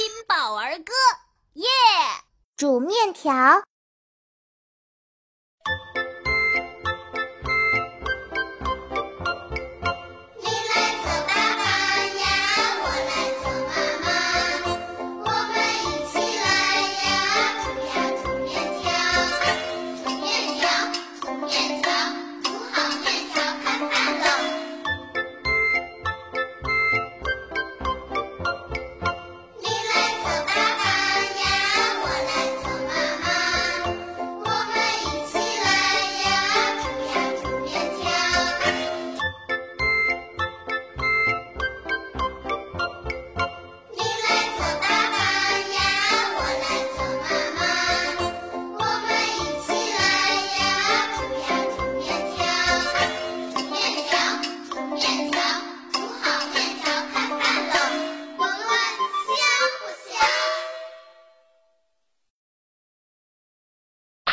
金宝儿歌，耶！煮面条。